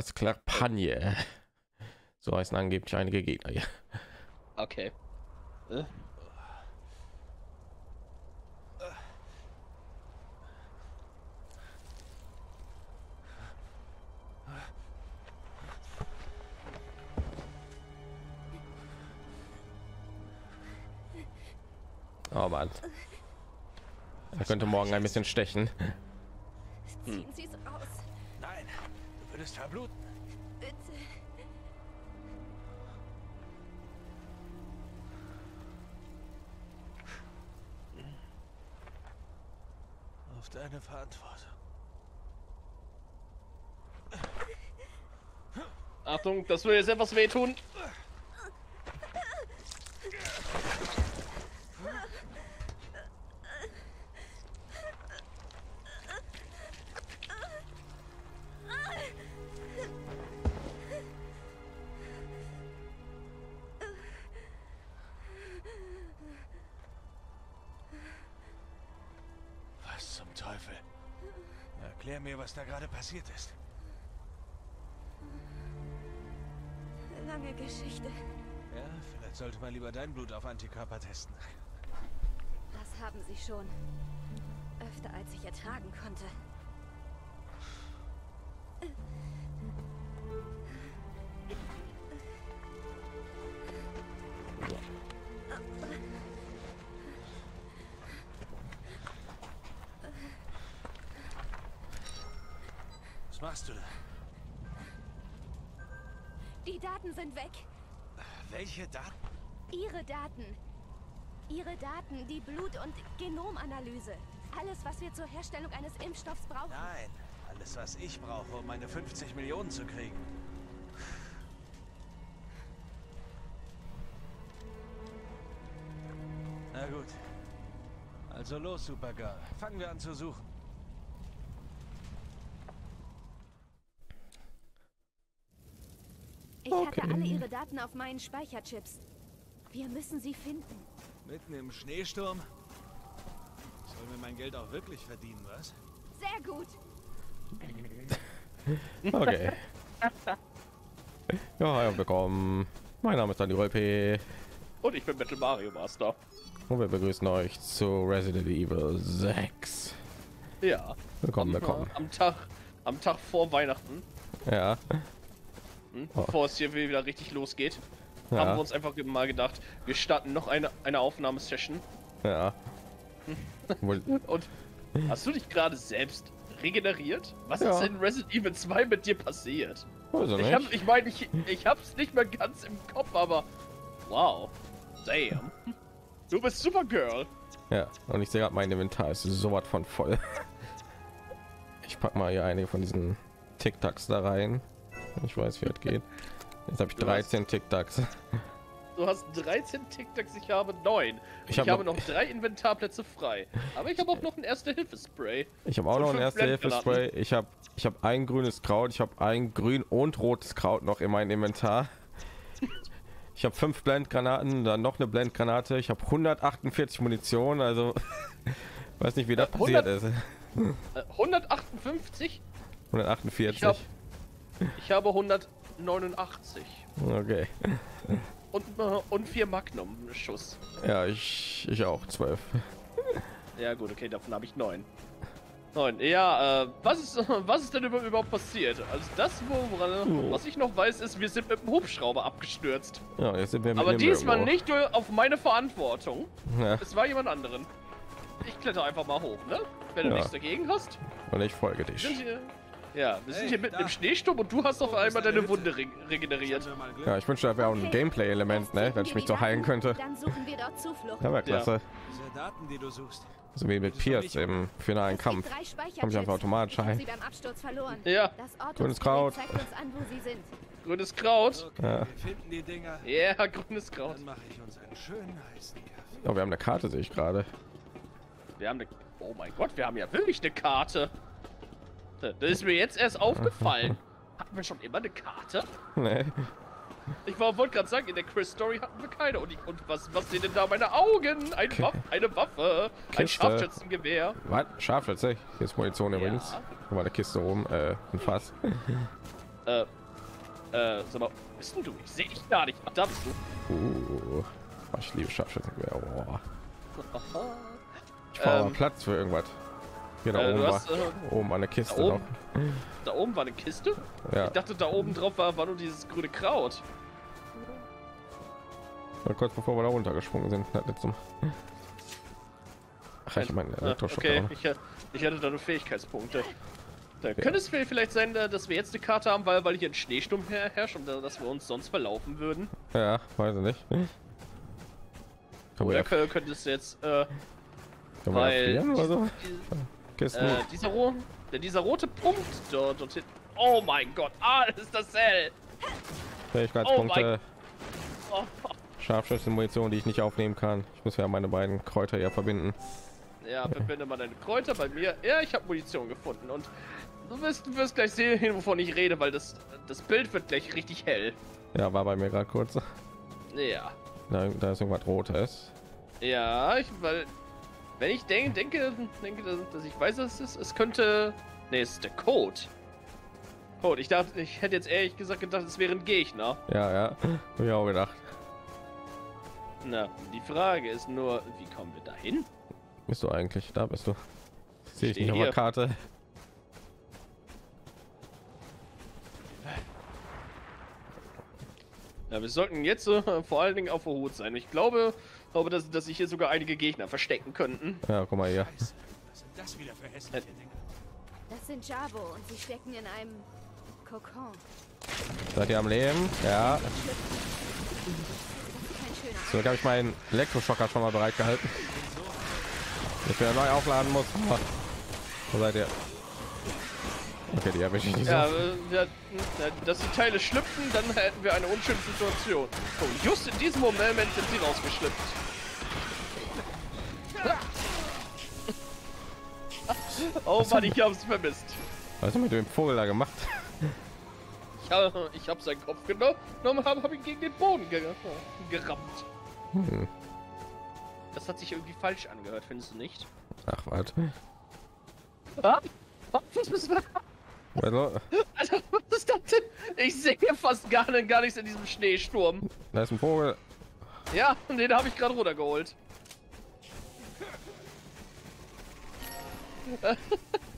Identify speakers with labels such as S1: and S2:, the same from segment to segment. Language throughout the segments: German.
S1: Was Kampagne. So heißen angeblich einige Gegner hier.
S2: Okay. Äh,
S1: Oh Mann. Er könnte morgen ein bisschen stechen.
S3: Würdest verbluten.
S4: bitte.
S3: Auf deine Verantwortung.
S2: Achtung, das will jetzt etwas wehtun.
S3: Passiert ist.
S4: Lange Geschichte.
S3: Ja, vielleicht sollte man lieber dein Blut auf Antikörper testen.
S4: Das haben Sie schon. Öfter als ich ertragen konnte.
S3: Machst du da?
S4: Die Daten sind weg.
S3: Welche Daten?
S4: Ihre Daten. Ihre Daten, die Blut- und Genomanalyse. Alles, was wir zur Herstellung eines Impfstoffs brauchen.
S3: Nein, alles, was ich brauche, um meine 50 Millionen zu kriegen. Na gut. Also los, Supergirl. Fangen wir an zu suchen.
S4: Hatte alle Ihre Daten auf meinen Speicherchips. Wir müssen sie finden.
S3: Mitten im Schneesturm? Soll mir mein Geld auch wirklich verdienen, was?
S4: Sehr gut.
S1: Okay. Ja, hi und willkommen. Mein Name ist Dani Rolpe
S2: Und ich bin Metal Mario Master.
S1: und wir begrüßen euch zu Resident Evil 6.
S2: Ja.
S1: Willkommen, willkommen.
S2: Am Tag, am Tag vor Weihnachten,
S1: Ja,
S2: hm,
S1: Oh.
S2: bevor es hier wieder richtig losgeht, haben
S1: ja,
S2: wir uns einfach mal gedacht, wir starten noch eine, eine Aufnahmesession.
S1: ja.
S2: Und hast du dich gerade selbst regeneriert? Was
S1: Ja.
S2: ist in Resident Evil 2 mit dir passiert?
S1: Also
S2: Ich, hab, ich meine, ich, ich hab's nicht mehr ganz im Kopf, aber wow. Damn. Du bist Supergirl.
S1: Ja, und ich sehe gerade mein Inventar ist so was von voll. Ich pack mal hier einige von diesen Tic-Tacs da rein. Ich weiß, wie das geht. Jetzt habe ich
S2: Du hast-
S1: 13 Tic-Tacs.
S2: Du hast 13 TikToks, ich habe 9.
S1: Ich
S2: Ich,
S1: hab
S2: habe
S1: noch-
S2: noch drei Inventarplätze frei. Aber ich habe auch noch ein Erste-Hilfe-Spray.
S1: Ich habe auch noch ein
S2: fünf
S1: erste Hilfe
S2: Blendgranaten.
S1: Spray. Ich habe ich habe ein grünes Kraut, ich habe ein grün und rotes Kraut noch in meinem Inventar. Ich habe fünf Blendgranaten, dann noch eine Blendgranate. Ich habe 148 Munition, also weiß nicht, wie das
S2: Äh,
S1: passiert
S2: 100
S1: ist.
S2: Äh, 158?
S1: 148.
S2: Ich, hab, ich habe 189.
S1: Okay.
S2: Und, äh, und vier Magnum-Schuss.
S1: Ja, ich ich auch 12.
S2: Ja gut, okay, davon habe ich neun. Neun. Ja, äh, was ist, was ist denn über, überhaupt passiert? Also das, wo- woran, was ich noch weiß, ist, wir sind mit dem Hubschrauber abgestürzt.
S1: Ja, jetzt sind wir mit
S2: Aber diesmal
S1: irgendwo.
S2: nicht nur auf meine Verantwortung.
S1: Ja,
S2: Es war jemand anderen. Ich kletter einfach mal hoch, ne? Wenn du
S1: Ja.
S2: nichts dagegen hast.
S1: und ich folge dich.
S2: sind ja, wir sind
S3: Hey,
S2: hier mitten
S3: da.
S2: im Schneesturm und du hast auf einmal deine. Wunde re regeneriert.
S1: Ja, ich wünschte, da wäre auch ein
S4: Okay.
S1: Gameplay-Element, ne, dass ich mich so heilen könnte.
S4: Dann suchen wir dort Zuflucht.
S1: Ja, wäre klasse.
S3: Diese Daten, die du suchst.
S1: So wie mit Pierce im finalen Kampf. Komm ich einfach automatisch ein.
S2: Ja,
S1: Grünes Kraut.
S4: zeigt uns an, wo sie sind.
S2: grünes Kraut.
S1: Ja.
S2: Ja, grünes Kraut.
S1: Oh, wir haben eine Karte, sehe ich gerade.
S2: Wir haben eine. Oh mein Gott, wir haben ja wirklich eine Karte. Das ist mir jetzt erst aufgefallen. Hatten wir schon immer eine Karte?
S1: Nee.
S2: Ich wollte gerade sagen, in der Chris Story hatten wir keine. Und, ich, und was, was sehen denn da meine Augen? Ein. Waff, eine Waffe, ein
S1: Kiste.
S2: Scharfschützengewehr.
S1: Was? Scharfschütze? Hier ist Munition übrigens.
S2: Ja.
S1: Mal, eine Kiste oben, äh, ein Fass.
S2: Äh, äh, sag mal, bist du? Ich sehe dich gar nicht. Ach, da bist du.
S1: Uh, ich liebe Scharfschützengewehr. Oh. Ich brauche
S2: Ähm,
S1: Platz für irgendwas. Hier da
S2: Äh,
S1: oben war
S2: hast, äh,
S1: oben eine Kiste
S2: da oben?
S1: noch.
S2: da oben war eine Kiste?
S1: Ja,
S2: Ich dachte, da oben drauf war, war nur dieses grüne Kraut.
S1: war kurz bevor wir da runtergesprungen sind. Nicht zum Ach, ich meine
S2: Ah, okay, ich, äh, ich hatte da nur Fähigkeitspunkte. Da könnte es vielleicht sein, äh, dass wir jetzt eine Karte haben, weil, weil hier ein Schneesturm her herrscht und äh, dass wir uns sonst verlaufen würden.
S1: Ja, weiß ich nicht.
S2: Oder
S1: ja,
S2: kö- könnte es jetzt, äh,
S1: ja
S2: weil
S1: frieren oder so? Kisten.
S2: äh, dieser, dieser rote Punkt dort, dort hinten. Oh mein Gott, ah, ist das hell!
S1: Fähigkeitspunkte.
S2: Oh,
S1: Scharfschützenmunition, die ich nicht aufnehmen kann. Ich muss ja meine beiden Kräuter hier verbinden.
S2: ja, verwende mal deine Kräuter bei mir. Ja, ich habe Munition gefunden und du wirst, du wirst gleich sehen, wovon ich rede, weil das, das Bild wird gleich richtig hell.
S1: Ja, war bei mir gerade kurz.
S2: Ja.
S1: Da, da ist irgendwas Rotes.
S2: Ja, ich, weil, wenn ich denke, denke, denke, dass, ich weiß, dass es ist, es könnte, nee, es ist der Code. Code. Ich dachte, ich hätte jetzt ehrlich gesagt gedacht, es wäre ein Gegner.
S1: Ja, ja. Hab ich auch gedacht.
S2: Na, die Frage ist nur, wie kommen wir dahin?
S1: Bist du eigentlich? Da bist du. Sehe ich nicht auf der. Karte.
S2: Ja, wir sollten jetzt äh, vor allen Dingen auf der Hut sein. Ich glaube, glaube, dass, dass sich hier sogar einige Gegner verstecken könnten.
S1: Ja, guck mal hier.
S3: Scheiße, was sind das wieder für hässliche Dinge?
S4: Das sind Javo und sie stecken in einem Kokon.
S1: Seid ihr am Leben? Ja. So habe ich meinen Elektroschocker schon mal bereit gehalten. Ich wieder neu aufladen muss. Wo seid ihr? Okay, die erwische ich nicht
S2: Ja,
S1: so.
S2: äh, ja, dass die Teile schlüpfen, dann hätten wir eine unschöne Situation. Oh, just in diesem Moment sind sie rausgeschlüpft. Oh Mann, ich hab's vermisst.
S1: Was hast du mit dem Vogel da gemacht?
S2: Ich, hab- ich hab seinen Kopf genommen und hab, ihn gegen den Boden ge gerammt.
S1: Hm.
S2: Das hat sich irgendwie falsch angehört, findest du nicht?
S1: Ach, warte.
S2: Ah?
S1: Also,
S2: Alter, was ist das denn? Ich sehe fast gar, gar nichts in diesem Schneesturm.
S1: da ist ein Vogel.
S2: Ja, den habe ich gerade runtergeholt.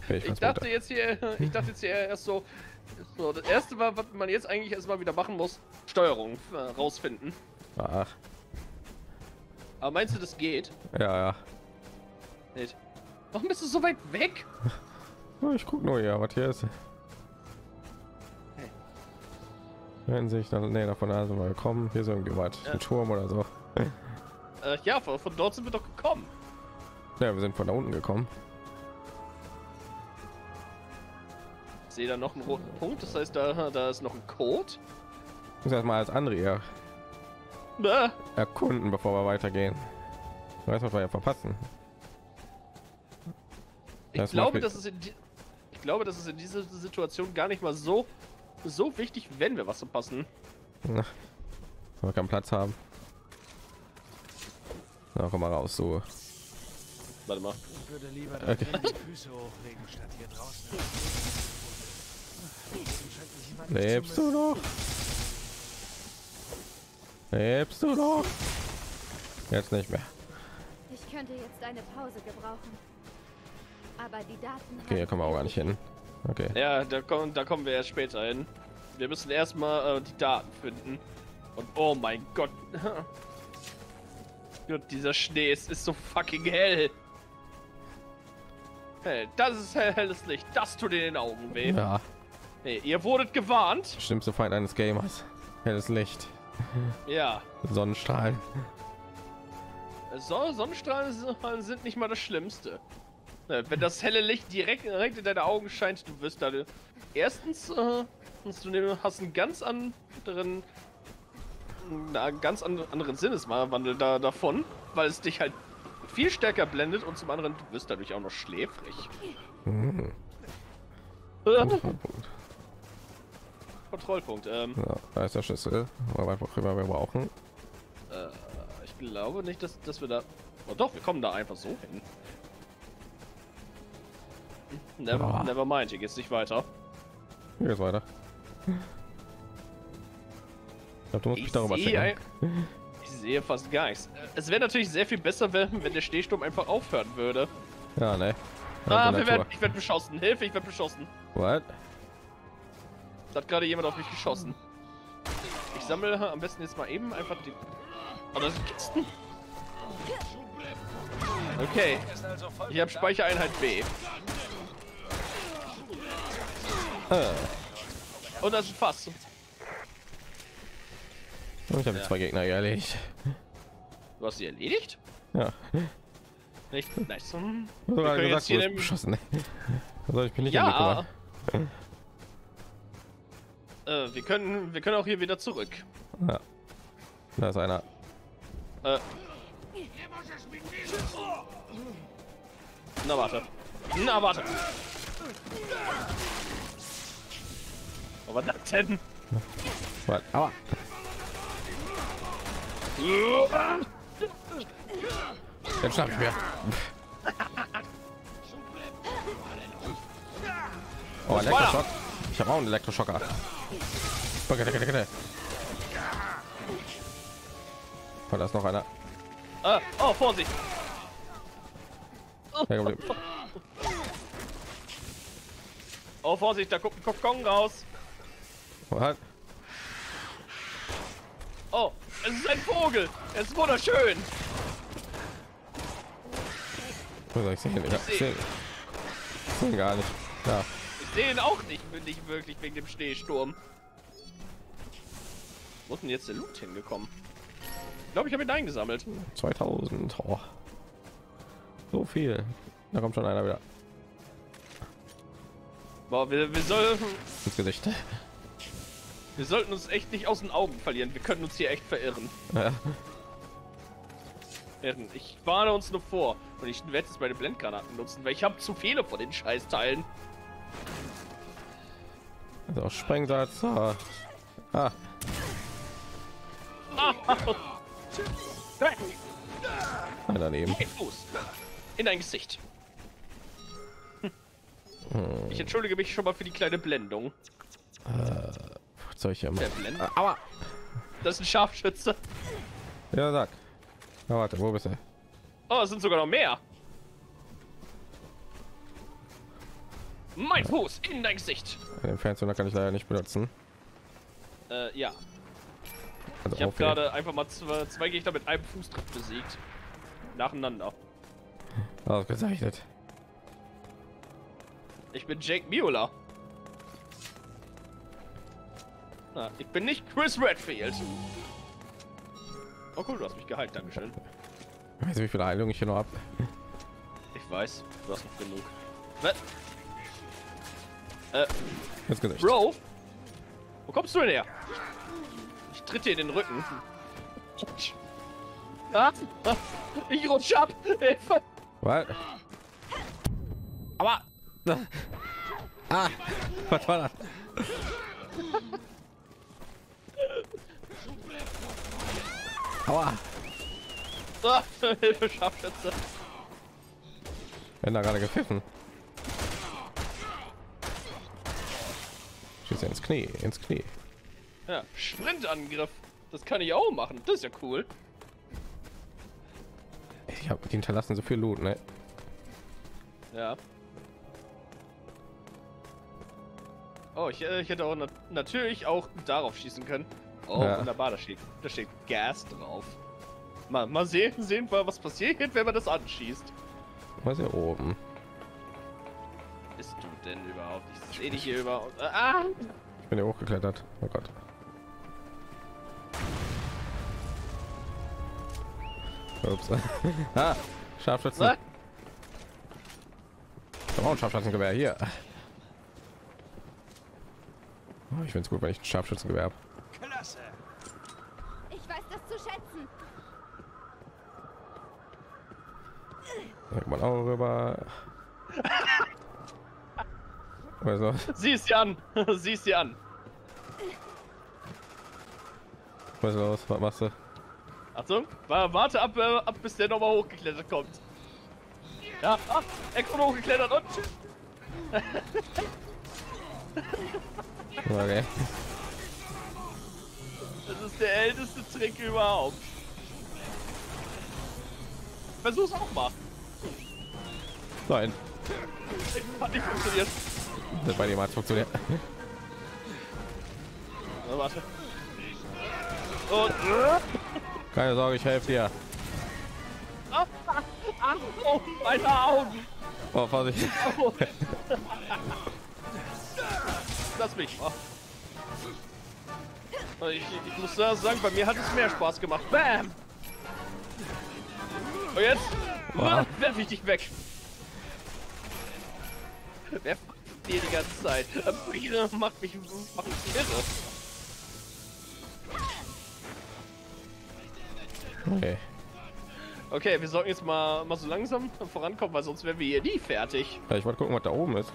S2: Ich
S1: fass
S2: dachte jetzt hier, ich dachte jetzt hier erst so, so das erste war, was man jetzt eigentlich erstmal wieder machen muss, Steuerung äh, rausfinden.
S1: Ach,
S2: Aber meinst du, das geht?
S1: ja, ja.
S2: Nicht. Warum bist du so weit weg?
S1: Ich guck nur hier, was hier ist. Wenn sich dann, nee, davon sind wir gekommen. Hier ist irgendwie was,
S2: Ja.
S1: ein Turm oder so.
S2: Äh, ja, von, von dort sind wir doch gekommen.
S1: Ja, wir sind von da unten gekommen.
S2: Ich sehe da noch einen roten Punkt, das heißt, da, da ist noch ein Code.
S1: Ich muss erstmal als andere
S2: Bäh.
S1: erkunden, bevor wir weitergehen. Ich weiß, was wir ja verpassen.
S2: Ich
S1: Das
S2: glaube, dass es in glaube, dass es in dieser Situation gar nicht mal so so wichtig, wenn wir was verpassen.
S1: Wenn wir keinen Platz haben. Na, komm mal raus, so.
S2: Warte mal.
S3: Ich würde lieber
S1: Okay.
S3: die Füße hochlegen, statt hier draußen.
S1: Lebst du noch? Lebst du noch? Jetzt nicht mehr.
S4: Ich könnte jetzt eine Pause gebrauchen. Aber die Daten.
S1: Okay, hier kommen wir auch gar nicht hin. Okay.
S2: Ja, da kommen, da kommen wir erst später hin. Wir müssen erstmal äh, die Daten finden. Und oh mein Gott. Gott, dieser Schnee ist, ist so fucking hell. Hey, das ist hell, helles Licht. Das tut in den Augen weh.
S1: Ja,
S2: Nee, ihr wurdet gewarnt.
S1: schlimmste Feind eines Gamers. Helles Licht,
S2: Ja.
S1: Sonnenstrahlen.
S2: So Sonnenstrahlen sind- sind nicht mal das Schlimmste. Äh, Wenn das helle Licht direkt, direkt in deine Augen scheint, du wirst da erstens äh, hast du ne- hast einen ganz anderen na, ganz an, anderen Sinneswandel da davon, weil es dich halt viel stärker blendet und zum anderen du wirst dadurch auch noch schläfrig.
S1: Mhm.
S2: Äh,
S1: Gut.
S2: Kontrollpunkt. Ähm,
S1: Ja, da ist der Schlüssel, aber einfach immer wir brauchen.
S2: äh, ich glaube nicht, dass, dass wir da. Oh doch, wir kommen da einfach so hin. Never,
S1: Ah.
S2: never mind, hier geht's nicht weiter.
S1: Hier geht's weiter. Ich glaube, du musst mich darüber
S2: sehe ein- ich sehe fast gar nichts. Es wäre natürlich sehr viel besser, wenn, wenn der Stehsturm einfach aufhören würde.
S1: Ja, ne.
S2: Ah, wir werden, ich werde beschossen. Hilfe, ich werde beschossen.
S1: What?
S2: Da hat gerade jemand auf mich geschossen. Ich sammle am besten jetzt mal eben einfach die. Oh, das sind Kisten. Okay, ich habe Speichereinheit B. Und das ist Fass.
S1: und ich habe die zwei Gegner erledigt.
S2: Du hast sie erledigt?
S1: Ja.
S2: Nicht? Nice. Können
S1: gesagt,
S2: jetzt hier
S1: beschossen. Also ich bin nicht
S2: Ja. Äh, wir können, wir können auch hier wieder zurück.
S1: Ja. Da ist einer.
S2: Äh. Na warte. Na warte. Was war das denn?
S1: What? Aua. Jetzt schnapp ich mir. Oh, Elektroschock. Ich habe auch einen Elektroschocker. Oh, da ist noch einer.
S2: Äh, oh, Vorsicht. Oh, Vorsicht, da guckt ein Kokon raus.
S1: What?
S2: Oh, es ist ein Vogel. Er ist wunderschön.
S1: Wo soll ich sehen? Ich hab- sehen. Sehen gar nicht. Ja.
S2: Ich sehe ihn auch nicht, nicht wirklich wegen dem Schneesturm. Wo ist denn jetzt der Loot hingekommen? Ich glaube, ich habe ihn eingesammelt.
S1: 2000. Oh. So viel. Da kommt schon einer wieder
S2: Boah, wir, wir, soll,
S1: ins Gesicht.
S2: Wir sollten uns echt nicht aus den Augen verlieren. Wir können uns hier echt verirren.
S1: Ja.
S2: Irren. Ich warne uns nur vor. Und ich werde jetzt meine Blendgranaten nutzen, weil ich habe zu viele von den Scheißteilen.
S1: Also Sprengsatz. Ah. ah.
S2: Ah,
S1: ah, daneben.
S2: ein Fuß. In dein Gesicht. Ich entschuldige mich schon mal für die kleine Blendung.
S1: Solche.
S2: Der Blend.
S1: Ah, aua.
S2: Das ist ein Scharfschütze.
S1: Ja, sag. Na, warte, wo bist du?
S2: Oh, es sind sogar noch mehr. Mein Fuß in dein Gesicht.
S1: Den Fernseher kann ich leider nicht benutzen.
S2: Äh, ja.
S1: Also
S2: Ich habe gerade einfach mal zwei, zwei Gegner mit einem Fußtritt besiegt. Nacheinander.
S1: ausgezeichnet.
S2: Ich bin Jake Miola. Na, ich bin nicht Chris Redfield. Oh cool, du hast mich geheilt, Dankeschön.
S1: Weißt du, wie viele Heilung ich hier noch hab?
S2: Ich weiß, du hast noch genug. Was? Äh,
S1: Ins Gesicht.
S2: Bro? Wo kommst du denn her? Ich tritt dir in den Rücken. Ah, ah, ich rutsch ab. Hilfe.
S1: Was? Aber. Ah, was war das? Aua.
S2: Ah, Hilfe, Scharfschütze.
S1: Wenn da gerade gepfiffen. Schießt er ins Knie, ins Knie.
S2: Ja, Sprintangriff. Das kann ich auch machen. Das ist ja cool.
S1: Ich habe die hinterlassen so viel Loot, ne?
S2: Ja. Oh, ich, äh, ich hätte auch nat natürlich auch darauf schießen können. Oh,
S1: Ja.
S2: wunderbar, da steht, da steht Gas drauf. Mal, mal sehen, sehen wir, was passiert, wenn man das anschießt.
S1: Was hier oben?
S2: Bist du denn überhaupt? Ich sehe dich hier überhaupt. Ah!
S1: Ich bin hier hochgeklettert. Oh Gott. Ups. ah, Scharfschützen. Hab auch ein Scharfschützengewehr hier. Oh, ich finde es gut, wenn ich ein Scharfschützengewehr habe.
S3: Klasse.
S4: Ich weiß das zu schätzen.
S1: Irgendwann auch rüber. Also,
S2: Sieh es dir an! Sieh es dir an!
S1: Was los? Was machst du?
S2: Achtung, wa- warte ab, äh, ab bis der nochmal hochgeklettert kommt. Ja, ah, er kommt hochgeklettert und tschüss.
S1: Okay.
S2: Das ist der älteste Trick überhaupt. Versuch's auch mal.
S1: Nein,
S2: Hat nicht funktioniert.
S1: das bei dir mal funktioniert.
S2: Na, warte. Und.
S1: Keine Sorge, ich helfe dir.
S2: ah, ah, oh, meine Augen.
S1: Oh, Vorsicht.
S2: Oh. Lass mich. Oh. Ich, ich muss sagen, bei mir hat es mehr Spaß gemacht. Bam! Und jetzt
S1: Wow.
S2: werf ich dich weg. Wer fuckt dir die ganze Zeit? Biere macht mich, macht mich irre.
S1: Okay.
S2: Okay, wir sollten jetzt mal, mal so langsam vorankommen, weil sonst wären wir hier nie fertig.
S1: Ja, ich wollte gucken, was da oben ist.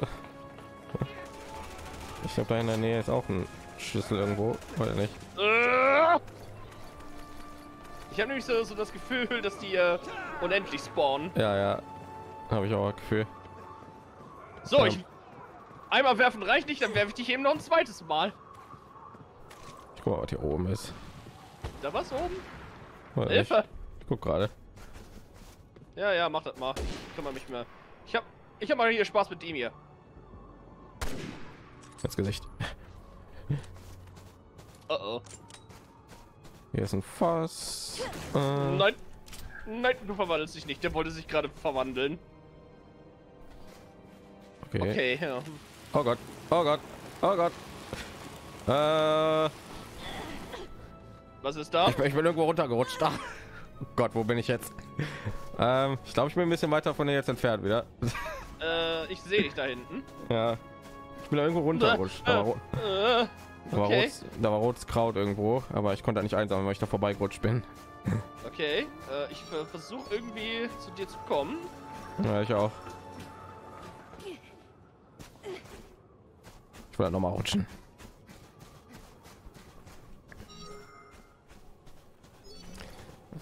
S1: Ich glaube, da in der Nähe ist auch ein Schlüssel irgendwo, oder nicht?
S2: Ich habe nämlich so, so das Gefühl, dass die äh, unendlich spawnen.
S1: Ja, ja. Habe ich auch das Gefühl.
S2: So,
S1: Ja.
S2: ich. Einmal werfen reicht nicht, dann werfe ich dich eben noch ein zweites Mal.
S1: Ich guck mal, was hier oben ist.
S2: Da was oben?
S1: Oder?
S2: Hilfe!
S1: Ich guck gerade.
S2: Ja, ja, mach das mal. Ich kümmere mich mehr. Ich hab. Ich hab mal hier Spaß mit ihm hier.
S1: Ins Gesicht.
S2: Oh oh.
S1: Hier ist ein Fass. Äh,
S2: Nein. Nein, du verwandelst dich nicht. Der wollte sich gerade verwandeln.
S1: Okay.
S2: Okay, ja.
S1: Oh Gott. Oh Gott. Oh Gott. Äh,
S2: Was ist da?
S1: ich, bin- ich bin irgendwo runtergerutscht. Ah. Oh Gott, wo bin ich jetzt? Ähm, ich glaube, ich bin ein bisschen weiter von dir jetzt entfernt wieder.
S2: Äh, ich sehe dich da hinten.
S1: ja. Ich bin da irgendwo runtergerutscht. Da war, ro-
S2: Äh,
S1: da
S2: okay.
S1: rotes, da war rotes Kraut irgendwo, aber ich konnte da nicht einsammeln, weil ich da vorbeigerutscht bin.
S2: Okay, äh, ich äh, versuche irgendwie zu dir zu kommen.
S1: Ja, ich auch. Ich will noch mal rutschen.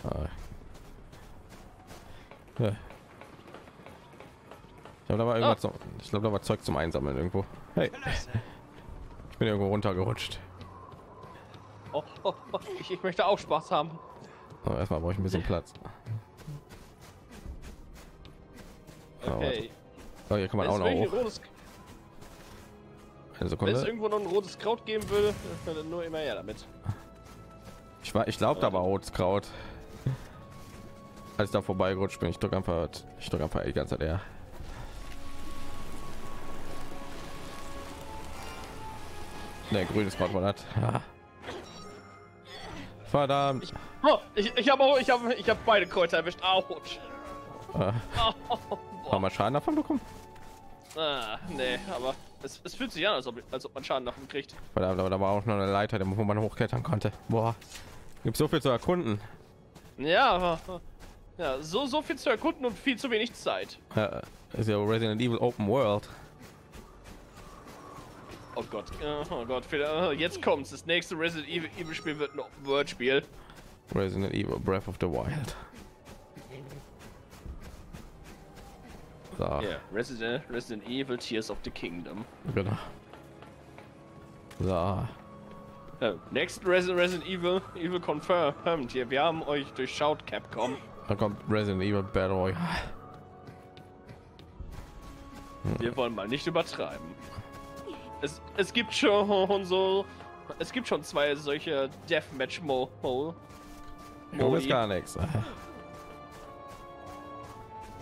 S1: Ah. Ja. Ich glaube, da war irgendwas. Zum, ich glaube, da war Zeug zum Einsammeln irgendwo. Hey, ich bin irgendwo runtergerutscht.
S2: Oh, oh, oh, ich, ich möchte auch Spaß haben.
S1: So, erstmal brauche ich ein bisschen Platz. Oh.
S2: Okay.
S1: Oh, hier kann man
S2: Wenn
S1: auch noch hoch.
S2: rotes,
S1: Eine
S2: wenn es
S1: Sekunde.
S2: irgendwo noch ein rotes Kraut geben will, dann nur immer her damit.
S1: Ich war, ich glaube, da war rotes Kraut. Als ich da vorbeigerutscht bin, ich drücke einfach, ich drücke einfach die ganze Zeit R. Ne, grünes Kraut war das. Verdammt.
S2: Oh, ich ich habe auch, ich habe, ich habe beide Kräuter erwischt. Autsch.
S1: Äh,
S2: Oh,
S1: haben
S2: boah.
S1: wir Schaden davon bekommen?
S2: Ah, nee, aber es, es fühlt sich an, als ob, als ob man Schaden davon kriegt.
S1: Verdammt, aber da war auch noch eine Leiter, wo man hochklettern konnte. Boah. Gibt so viel zu erkunden.
S2: Ja, aber ja, so so viel zu erkunden und viel zu wenig Zeit.
S1: Ja, ist ja Resident Evil Open World.
S2: Oh Gott, oh Gott, äh, jetzt kommt's. Das nächste Resident Evil, Evil Spiel wird ein Open World Spiel.
S1: Resident Evil Breath of the Wild. So,
S2: Ja, Resident, Resident Evil Tears of the Kingdom.
S1: genau. So.
S2: Äh, next Resident, Resident Evil, Evil confirmed. Hier, wir haben euch durchschaut, Capcom.
S1: Dann kommt Resident Evil Battle Royale.
S2: Wir wollen mal nicht übertreiben. Es, es gibt schon so, es gibt schon zwei solche Deathmatch Mo. Mo
S1: ist gar nichts?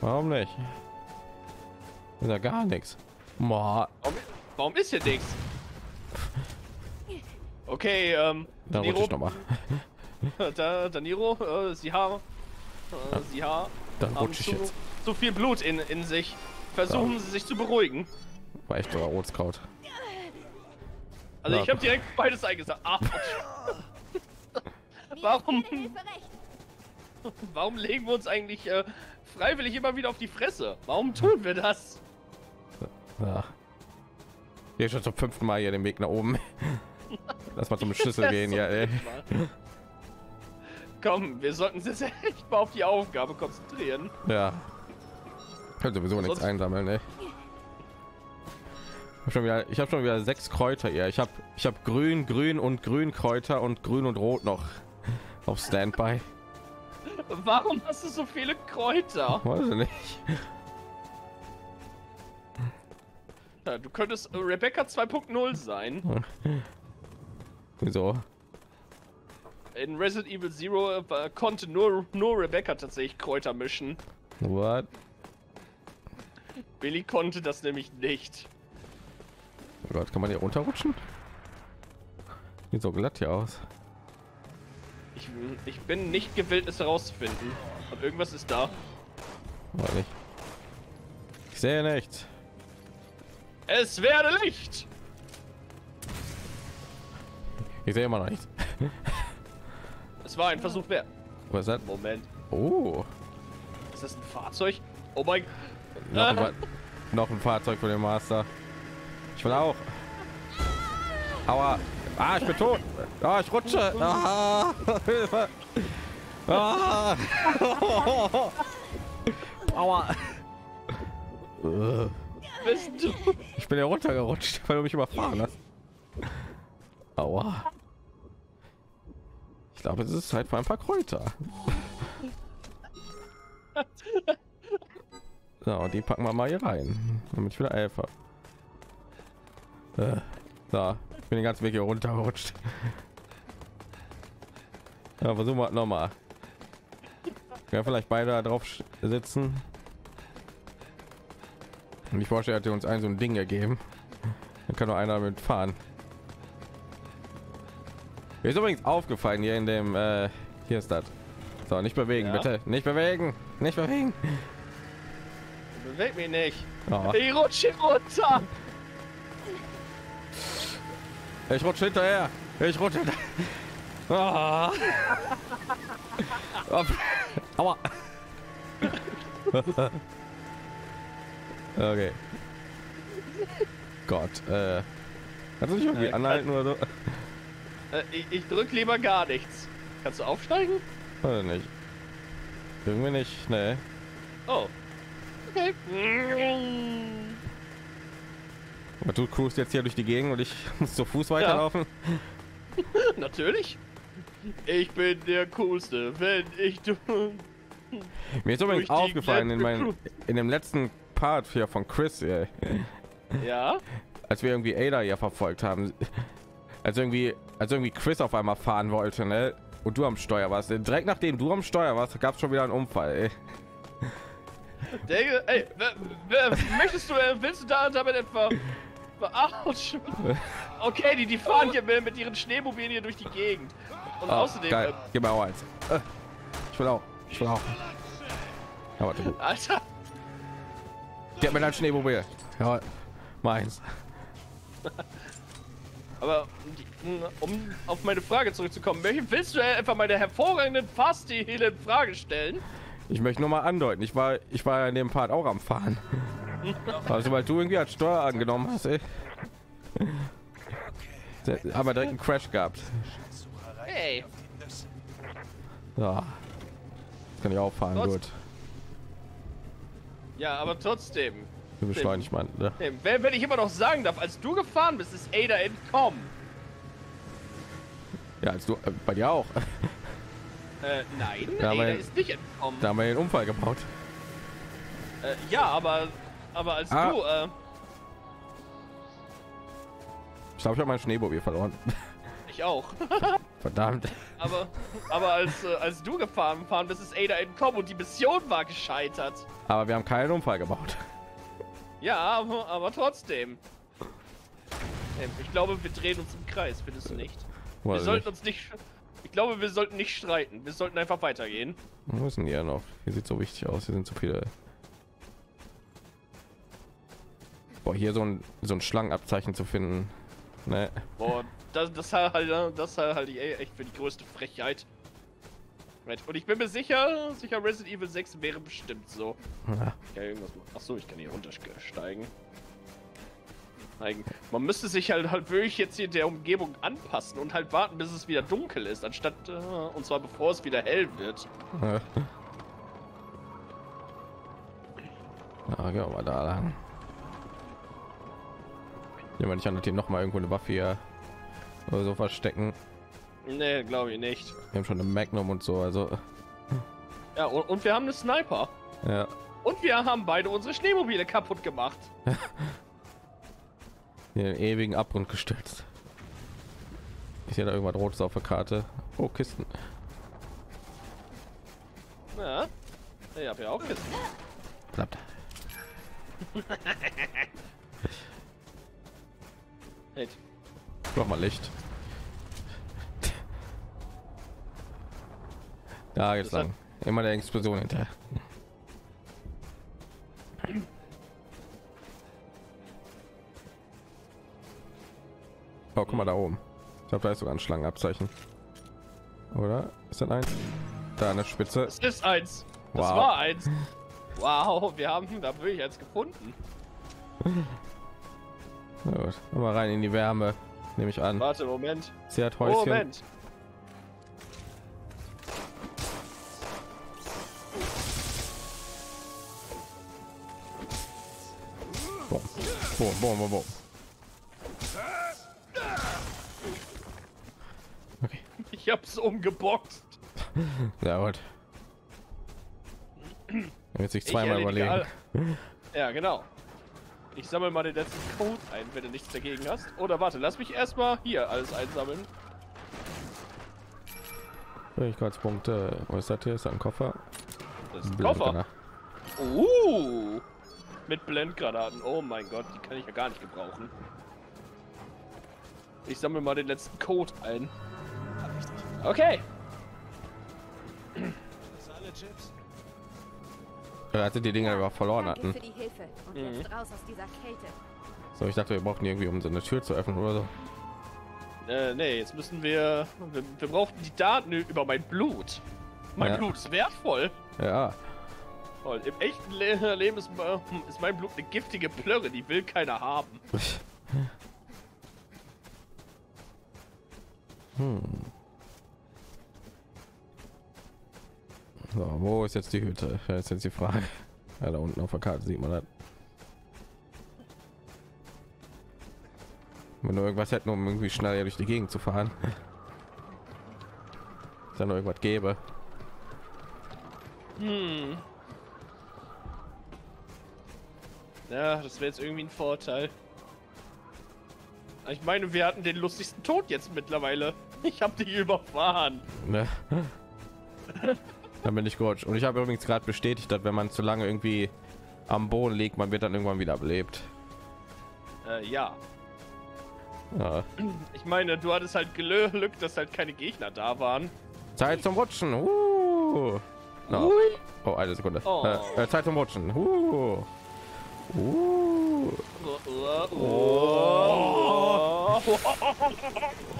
S1: Warum nicht? Ist ja gar nichts. Boah,
S2: Warum, warum ist hier nichts? Okay, ähm,
S1: da rutsche
S2: Daniro,
S1: ich noch mal.
S2: da, Daniro, äh, sie haben, äh, sie haben,
S1: Dann
S2: haben
S1: ich
S2: zu,
S1: jetzt.
S2: zu viel Blut in, in sich. Versuchen Sie sich zu beruhigen.
S1: War echt sogar Rotskraut.
S2: Also
S1: Ja.
S2: ich habe direkt beides eingesagt. Ah, Warum? Warum legen wir uns eigentlich äh, freiwillig immer wieder auf die Fresse? Warum tun wir das?
S1: Ja. Hier schon zum fünften Mal hier den Weg nach oben. Lass mal zum Schlüssel gehen, ja, ey.
S2: komm, wir sollten uns jetzt echt mal auf die Aufgabe konzentrieren.
S1: Ja. Ich kann sowieso nichts einsammeln, ne? Ich habe schon wieder, ich habe schon wieder sechs Kräuter hier. Ich habe, ich habe grün, grün und grün Kräuter und grün und rot noch auf Standby.
S2: Warum hast du so viele Kräuter?
S1: Weiß ich nicht.
S2: Ja, du könntest Rebecca 2.0 sein.
S1: Wieso?
S2: In Resident Evil Zero äh, konnte nur, nur Rebecca tatsächlich Kräuter mischen.
S1: What?
S2: Billy konnte das nämlich nicht.
S1: Oh Gott, kann man hier runterrutschen? Sieht so glatt hier aus.
S2: Ich, ich bin nicht gewillt, es herauszufinden. Und irgendwas ist da.
S1: Nicht. Ich sehe nichts.
S2: Es werde Licht!
S1: Ich sehe immer noch nichts.
S2: Es war ein Versuch wert.
S1: Was ist das?
S2: Moment.
S1: Oh,
S2: Ist das ein Fahrzeug? Oh mein...
S1: noch ein, noch ein Fahrzeug von dem Master. Ich will auch. Aua. Ah, ich bin tot. Ah, ich rutsche. Ah, Hilfe. Ah. Aua.
S2: Bist du?
S1: Ich bin ja runtergerutscht, weil du mich überfahren hast. Aua. Ich glaube, es ist Zeit für ein paar Kräuter. So, die packen wir mal hier rein, damit ich wieder elf habe. Äh, so, ich bin den ganzen Weg hier runtergerutscht. Ja, versuchen wir noch mal. Ja, vielleicht beide drauf sitzen. Und ich vorstelle, hat er uns ein so ein Ding gegeben. Dann kann nur einer damit fahren. Mir ist übrigens aufgefallen hier in dem, äh, hier ist das. So, nicht bewegen,
S2: Ja?
S1: bitte. Nicht bewegen. Nicht bewegen.
S2: Beweg mich nicht.
S1: Oh,
S2: Ich rutsche runter.
S1: ich rutsche hinterher. Ich rutsche hinter. Ah. Hopp. Aua. okay. Gott, äh. Kannst du nicht irgendwie
S2: Äh,
S1: anhalten oder so?
S2: Äh, ich, ich drück lieber gar nichts. Kannst du aufsteigen?
S1: Ich nicht. Irgendwie nicht, ne.
S2: Oh. Okay.
S1: Aber du cruist jetzt hier durch die Gegend und ich muss zu Fuß weiterlaufen.
S2: Natürlich. Ich bin der Coolste, wenn ich du.
S1: Mir ist übrigens aufgefallen in,
S2: Glätte
S1: mein, in dem letzten Part hier von Chris, ey,
S2: Ja?
S1: als wir irgendwie Ada ja verfolgt haben, als irgendwie, als irgendwie Chris auf einmal fahren wollte, ne? Und du am Steuer warst. Direkt nachdem du am Steuer warst, gab es schon wieder einen Unfall. Ey.
S2: Der, ey, möchtest du, äh, willst du da damit etwa. Autsch. Okay, die, die fahren hier mit, mit ihren Schneemobilen hier durch die Gegend. Und
S1: Ah,
S2: außerdem,
S1: geil. Gib mir auch eins. Äh, Ich will auch. Ich will auch. Ja, warte.
S2: äh, Alter,
S1: Gib mir dein Schneemobil. Ja, meins.
S2: aber um auf meine Frage zurückzukommen, möcht- willst du etwa meine hervorragenden Fahrstil in Frage stellen?
S1: Ich möchte nur mal andeuten, ich war, ich war ja in dem Part auch am Fahren. Also weil du irgendwie als Steuer angenommen hast, ey. Aber direkt einen Crash gehabt.
S2: Hey,
S1: Ja. Kann ich auch fahren,
S2: Trotz-
S1: gut.
S2: Ja, aber trotzdem.
S1: Du beschleunigst man. Ne?
S2: Wenn, wenn ich immer noch sagen darf, als du gefahren bist, ist Ada entkommen.
S1: Ja, als du, äh, bei dir auch.
S2: Äh, nein,
S1: Ja,
S2: Ada
S1: aber-
S2: ist nicht entkommen.
S1: Da haben wir den Unfall gebaut.
S2: Äh, ja, aber, aber als
S1: Ah.
S2: du, äh,
S1: Ich glaube, ich habe mein Schneemobil verloren.
S2: ich auch.
S1: Verdammt.
S2: Aber, aber als, äh, als du gefahren, gefahren bist, ist Ada entkommen und die Mission war gescheitert.
S1: Aber wir haben keinen Unfall gebaut.
S2: Ja, aber, aber trotzdem. Ähm, Ich glaube, wir drehen uns im Kreis, findest du nicht? Wir
S1: Weiß
S2: sollten
S1: nicht.
S2: uns nicht. Ich glaube, wir sollten nicht streiten. Wir sollten einfach weitergehen.
S1: Wo ist denn hier noch? Hier sieht so wichtig aus. Hier sind so viele. Boah, hier so ein, so ein Schlangenabzeichen zu finden. Ne.
S2: Boah, das, das halt, das halt ich echt für die größte Frechheit. Right. Und ich bin mir sicher, sicher Resident Evil 6 wäre bestimmt so.
S1: Ja.
S2: Ich kann irgendwas machen. Achso, ich kann hier runtersteigen. Eigen- Man müsste sich halt, halt wirklich jetzt hier der Umgebung anpassen und halt warten, bis es wieder dunkel ist, anstatt, äh, und zwar bevor es wieder hell wird.
S1: Ja. Ja, gehen wir mal da lang. Nehmen wir nicht an, dass hier noch mal irgendwo eine Waffe hier oder so verstecken.
S2: Nee, glaube ich nicht.
S1: Wir haben schon eine Magnum und so, also
S2: Ja, und, und wir haben eine Sniper.
S1: ja.
S2: Und wir haben beide unsere Schneemobile kaputt gemacht.
S1: den ewigen Abgrund gestürzt. Ich sehe da irgendwas Rotes auf der Karte. Oh, Kisten.
S2: Ja. Ich habe ja auch Kisten.
S1: Klappt.
S2: Hey,
S1: Noch mal Licht. Da
S2: hat-
S1: lang. Immer der Explosion hinterher. Oh, guck mal da oben. Ich glaube, da ist sogar ein Schlangenabzeichen. Oder? Ist das eins? Da eine Spitze.
S2: Das ist eins. Das
S1: Wow.
S2: war eins. Wow, wir haben da wirklich eins gefunden.
S1: Na gut. Mal rein in die Wärme. Nehme ich an.
S2: Warte, Moment.
S1: Sie hat Häuschen.
S2: Moment.
S1: Boom. Boom, boom, boom, boom. Okay.
S2: Ich hab's umgeboxt.
S1: Ja, gut. Wird sich
S2: Ich
S1: zweimal überlegen.
S2: all- Ja, genau. Ich sammle mal den letzten Code ein, wenn du nichts dagegen hast. Oder warte, lass mich erstmal hier alles einsammeln.
S1: Fähigkeitspunkte. Was ist das hier? Ist das ein Koffer?
S2: Das ist ein. Koffer. Uh, mit Blendgranaten. Oh mein Gott, die kann ich ja gar nicht gebrauchen. Ich sammle mal den letzten Code ein. Okay.
S3: Das alle Chips?
S1: Er hatte die Dinger aber verloren hatten.
S4: für die Hilfe. Und
S2: Mhm.
S4: jetzt raus aus dieser Kälte.
S1: So, ich dachte, wir brauchen die irgendwie, um so eine Tür zu öffnen oder so.
S2: Äh, nee, jetzt müssen wir, wir. Wir brauchen die Daten über mein Blut. Mein
S1: Ja.
S2: Blut ist wertvoll.
S1: Ja.
S2: Toll. Im echten Le Leben ist, me- ist mein Blut eine giftige Plörre, die will keiner haben.
S1: So, wo ist jetzt die Hütte? Das ist jetzt die Frage. Ja, da unten auf der Karte sieht man das. Wenn wir irgendwas hätten, um irgendwie schnell durch die Gegend zu fahren. Dann irgendwas gäbe.
S2: Hm. Ja, das wäre jetzt irgendwie ein Vorteil. Ich meine, wir hatten den lustigsten Tod jetzt mittlerweile. Ich hab dich überfahren.
S1: Ne? dann bin ich gut. Und ich habe übrigens gerade bestätigt, dass wenn man zu lange irgendwie am Boden liegt, man wird dann irgendwann wieder belebt.
S2: Äh, ja.
S1: Ja.
S2: Ich meine, du hattest halt Glück, dass halt keine Gegner da waren.
S1: Zeit zum Rutschen. Uh. No. Oh, eine Sekunde.
S2: Oh.
S1: Äh, äh, Zeit zum Rutschen. Uh. Uh.
S2: Oh,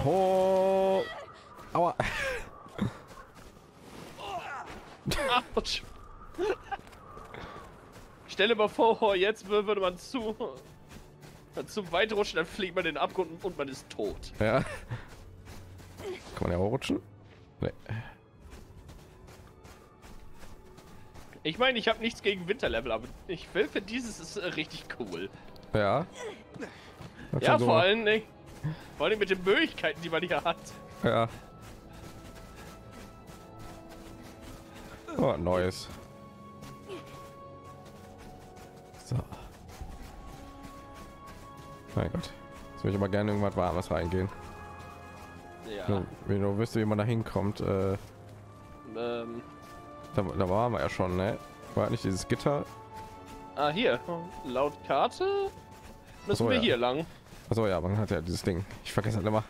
S2: oh, oh. Autsch. Stelle mal vor, jetzt würde man zu, zu weit rutschen, dann fliegt man in den Abgrund und man ist tot.
S1: Ja. Kann man ja auch rutschen? Nee.
S2: Ich meine, ich habe nichts gegen Winterlevel, aber ich will für dieses ist äh, richtig cool.
S1: Ja.
S2: Ja,
S1: so-
S2: vor allem, ne, vor allem mit den Möglichkeiten, die man hier hat.
S1: Ja. Oh, neues. So. Mein Gott. Jetzt würde ich aber gerne irgendwas Warmes reingehen.
S2: Ja.
S1: Wenn du wisst, wie man da hinkommt, äh,
S2: Ähm,
S1: da, da waren wir ja schon, ne? War nicht dieses Gitter?
S2: ah, hier. Laut Karte müssen
S1: So,
S2: wir
S1: ja.
S2: hier lang.
S1: Achso, ja, man hat ja dieses Ding. Ich vergesse halt immer.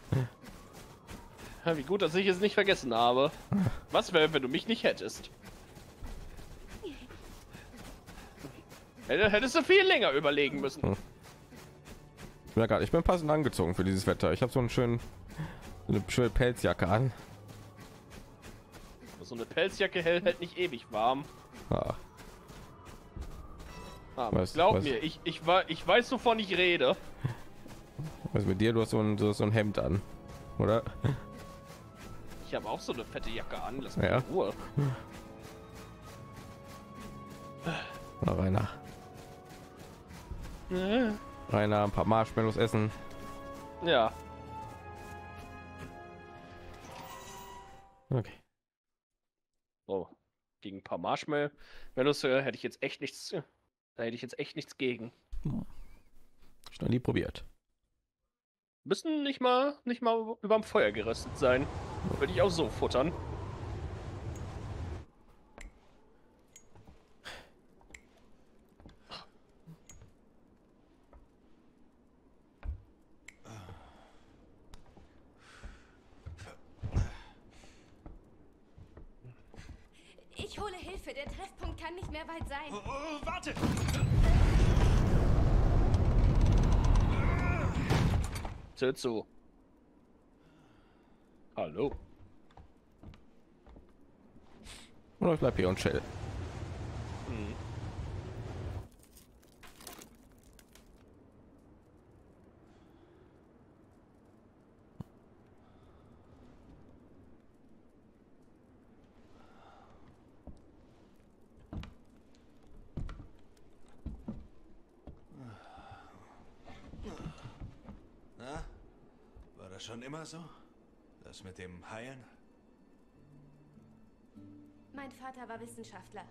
S2: Wie gut, dass ich es nicht vergessen habe. Was wäre, wenn du mich nicht hättest? Hättest du viel länger überlegen müssen.
S1: Ja, gerade. Ich bin passend angezogen für dieses Wetter. Ich habe so einen schönen, eine schöne Pelzjacke an.
S2: So eine Pelzjacke hält halt nicht ewig warm.
S1: Ah,
S2: Ah,
S1: Was-
S2: glaub
S1: was-
S2: mir, ich, ich, wa- ich weiß, wovon ich rede.
S1: Was mit dir? Du hast so ein, so, so ein Hemd an, oder?
S2: Ich habe auch so eine fette Jacke an. Lass mich
S1: Ja.
S2: in Ruhe.
S1: Na, Rainer. Rainer, ein paar Marshmallows essen.
S2: Ja.
S1: Okay.
S2: Oh. Gegen ein paar Marshmallows äh, hätte ich jetzt echt nichts. äh, Da hätte ich jetzt echt nichts gegen.
S1: Ich noch nie probiert.
S2: Müssen nicht mal nicht mal überm Feuer geröstet sein. Würde ich auch so futtern. Tetsu. Hallo.
S1: Oder ich bleib hier und chill.
S3: Na? War das schon immer so? Das mit dem Haien?
S4: Mein Vater war Wissenschaftler.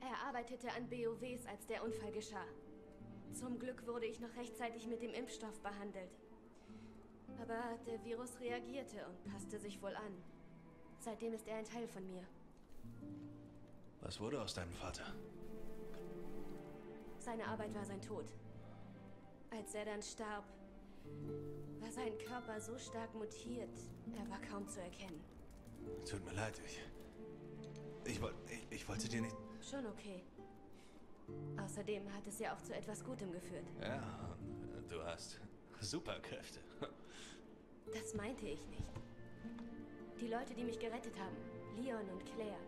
S4: Er arbeitete an BOWs, als der Unfall geschah. Zum Glück wurde ich noch rechtzeitig mit dem Impfstoff behandelt. Aber der Virus reagierte und passte sich wohl an. Seitdem ist er ein Teil von mir.
S3: Was wurde aus deinem Vater?
S4: Seine Arbeit war sein Tod. Als er dann starb, war sein Körper so stark mutiert, er war kaum zu erkennen.
S3: Tut mir leid, ich. Ich, woll, ich, ich wollte dir nicht.
S4: Schon okay. Außerdem hat es ja auch zu etwas Gutem geführt.
S3: Ja, du hast Superkräfte.
S4: Das meinte ich nicht. Die Leute, die mich gerettet haben, Leon und Claire,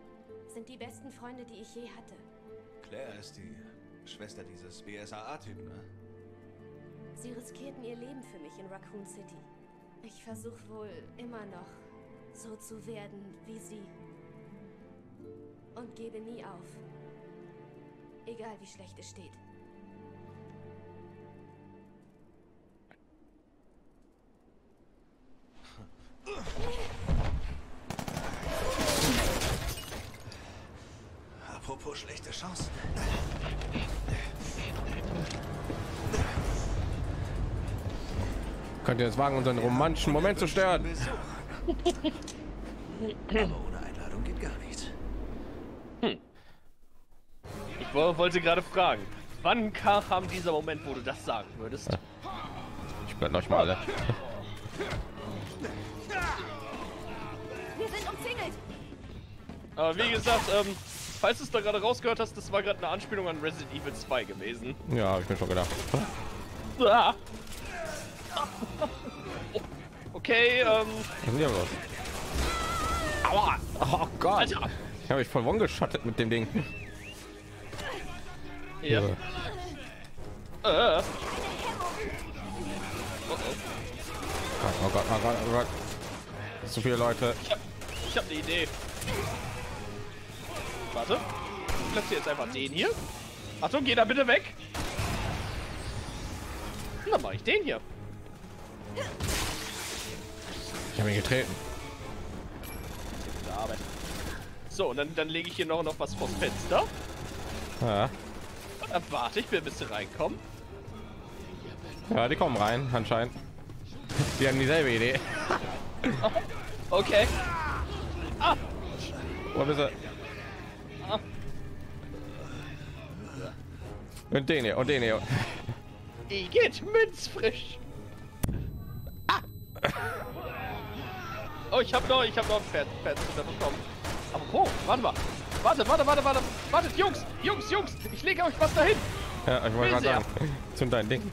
S4: sind die besten Freunde, die ich je hatte.
S3: Claire ist die Schwester dieses BSAA-Typen, ne?
S4: Sie riskierten ihr Leben für mich in Raccoon City. Ich versuche wohl immer noch so zu werden wie sie. Und gebe nie auf. Egal wie schlecht es steht.
S3: Apropos schlechte Chancen.
S1: Könnt ihr es wagen, unseren romantischen Moment zu stören?
S3: Aber ohne Einladung geht gar nichts.
S2: Ich wo- wollte gerade fragen, wann kam dieser Moment, wo du das sagen würdest?
S1: Ich blende euch mal alle.
S4: Wir sind umzingelt!
S2: Aber wie gesagt, ähm, falls du es da gerade rausgehört hast, das war gerade eine Anspielung an Resident Evil 2 gewesen.
S1: Ja, habe ich mir schon gedacht.
S2: Ah. Okay, ähm,
S1: Was ist los?
S2: aua,
S1: Oh Gott.
S2: Alter.
S1: Ich habe mich voll geschottet mit dem Ding.
S2: Ja.
S1: Ja.
S2: Äh,
S1: Oh Gott, oh Gott, oh Gott. Zu viele Leute.
S2: ich hab, ich hab eine Idee. Warte. Ich platziere jetzt einfach den hier. Achtung, geh da bitte weg. Und dann mache ich den hier.
S1: Ich habe ihn getreten.
S2: So, und dann, dann lege ich hier noch, noch was vors Fenster.
S1: Ja.
S2: Äh, warte, ich will, bis sie reinkommen.
S1: ja, die kommen rein, anscheinend. Die haben dieselbe Idee.
S2: Okay. Ah,
S1: Wo bist du?
S2: ah.
S1: Und den hier, und den hier.
S2: Igitt, münzfrisch. Oh, ich habe noch, ich habe noch ein Pferd, Pferd bekommen. Aber wo? Warte mal. Warte, warte, warte, warte. Wartet, Jungs, Jungs, Jungs. Ich lege euch was dahin.
S1: Ja, ich wollte gerade sagen. Zünd dein Ding.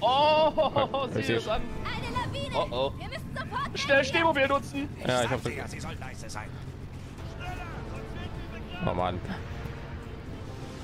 S2: Oh,
S1: ich
S2: sieh es an.
S4: Eine Lawine!
S2: Oh, oh. Schnell Stehmobil nutzen.
S1: Ja, ich habe
S3: Sie soll leise sein.
S1: Oh Mann.